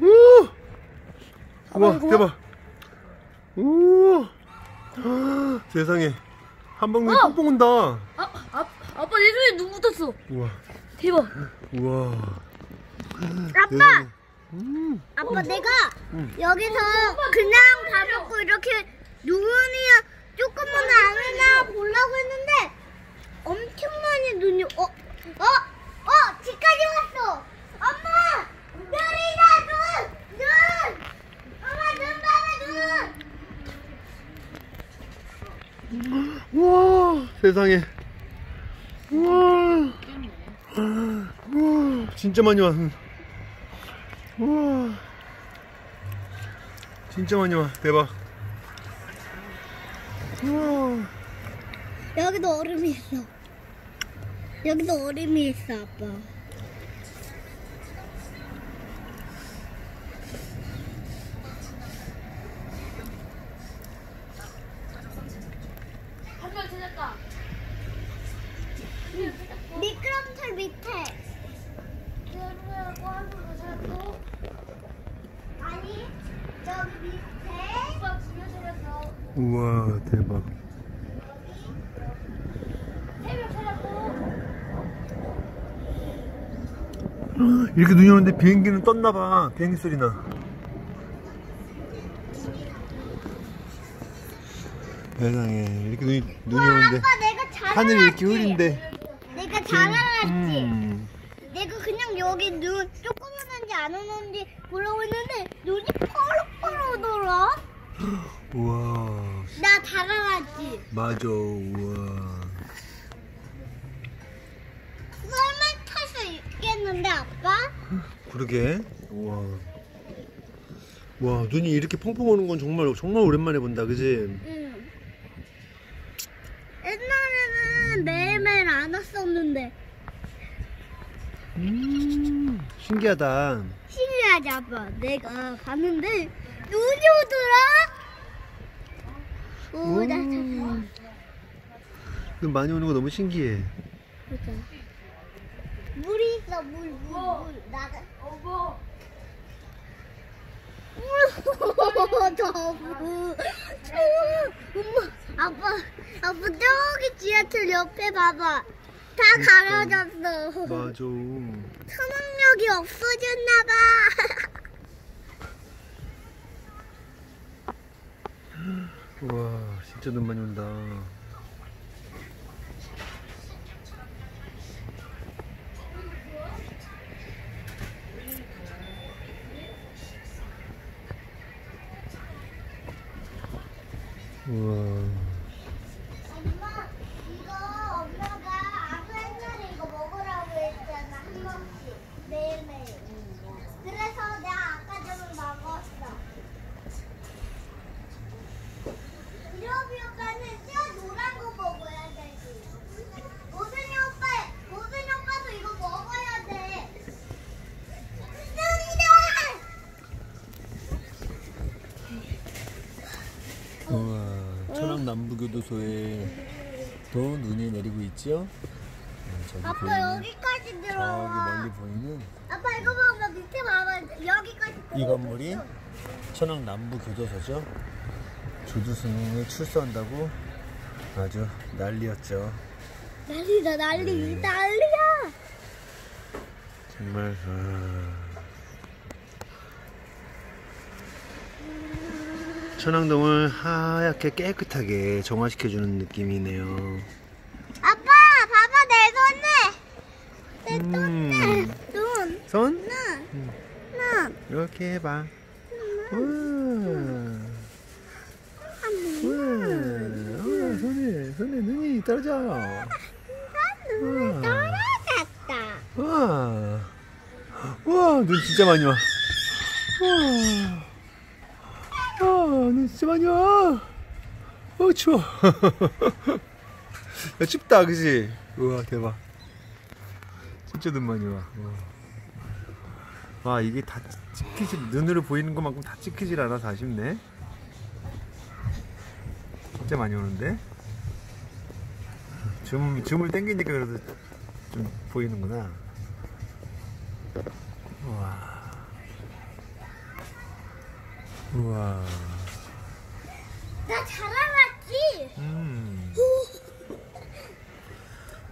우! 봐. 대박. 우! 세상에. 한방눈이 어! 뽕뽕 온다. 아, 아, 아빠 내 손에 눈 붙었어. 우와, 대박. 우와. 아빠. 음. 아빠 내가 응. 여기서 그냥 가볍고 이렇게 눈이 조금만 안에나 보려고 했는데 엄청 많이 눈이 어, 어, 어, 집까지 왔어. 엄마, 눈이다 눈, 눈. 엄마 눈 봐봐 눈. 우와, 세상에. 우와. 우와, 진짜 많이 와. 우와. 진짜 많이 와. 대박. 우와. 여기도 얼음이 있어. 여기도 얼음이 있어, 아빠. 한명 찾았다. 미끄럼틀 밑에. 그러고 한명 찾았고, 아니, 저기 밑에. 오빠 두명 찾았어. 우와, 대박. 이렇게 눈이 오는데 비행기는 떴나봐. 비행기 소리 나. 세상에, 이렇게 눈이, 눈이 오는데. 아빠 내가 잘 하늘이 이렇게? 흐린데. 내가 잘 알았지? 음. 내가 그냥 여기 눈 조금 오는지 안 오는지 보려고 했는데 눈이 펄펄 오더라. 우와, 나잘 알았지? 맞아, 우와. 설마 탈 수 있겠는데 아빠? 그러게. 우와. 와, 눈이 이렇게 펑펑 오는 건 정말, 정말 오랜만에 본다, 그지? 응. 옛날에는 매일매일 안 왔었는데 음, 신기하다. 신기하지 아빠 내가 봤는데 눈이 오더라. 오, 나 음. 눈 많이 오는 거 너무 신기해. 보자. 물이 있어 물, 물, 물. 나가. 어머. 더부. 엄마, 아빠, 아빠 저기 지하철 옆에 봐봐. 다 가려졌어. 맞아. 초능력이 없어졌나봐. 진짜 눈 많이 온다. 우와. 엄마, 이거 엄마가 아까 옛날에 이거 먹으라고 했잖아. 한 번씩. 매일매일. 그래서 내가 아까 전에 먹었어. 이러비 오빠는 저 노란 거 먹어야 되지. 모든이 오빠, 모든이 오빠도 이거 먹어야 돼. 눈이다! 우와, 천안 남부교도소에 또 눈이 내리고 있죠? 네, 저기 아빠 보이는, 여기까지 저기 들어와. 멀리 보이는 아빠 이거 봐봐 밑에 봐봐 여기까지 이 건물이 천안남부교도소죠. 조두순이 출소한다고 아주 난리였죠. 난리다 난리 네. 난리야 정말 아... 천왕동을 하얗게 깨끗하게 정화시켜주는 느낌이네요. 아빠 봐봐 내 손에 내 음. 손에 눈 손 눈, 눈. 이렇게 해봐. 우와. 우와. 우와, 손에 손에 눈이 떨어져. 우와. 떨어졌다 우와. 우와, 눈 진짜 많이 와. 우와. 진짜 많이 와. 어, 추워. 야, 춥다, 그지? 우와, 대박. 진짜 눈 많이 와. 와, 이게 다 찍히질, 눈으로 보이는 것만큼 다 찍히질 않아서 아쉽네. 진짜 많이 오는데? 줌, 줌을 당기니까 그래도 좀 보이는구나. 와. 우와. 나 잘 알았지? 음.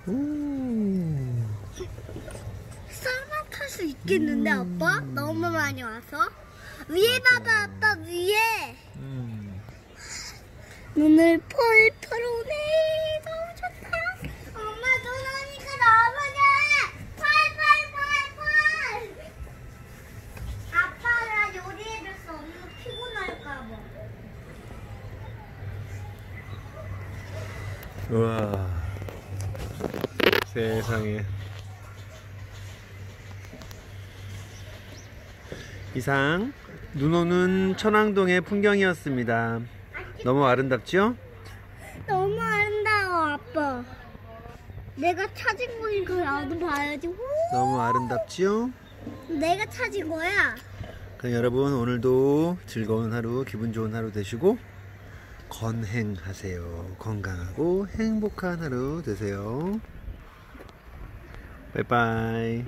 오. 설마 탈수 있겠는데 아빠? 너무 많이 와서 위에 봐봐 아빠 위에 음. 눈을 펄펄 오네 우와. 세상에. 이상 눈 오는 천왕동의 풍경이었습니다. 너무 아름답죠? 너무 아름다워 아빠 내가 찾은 거니까 나도 봐야지 후. 너무 아름답지요? 내가 찾은 거야 그럼 여러분 오늘도 즐거운 하루, 기분 좋은 하루 되시고 건행하세요. 건강하고 행복한 하루 되세요. 바이바이.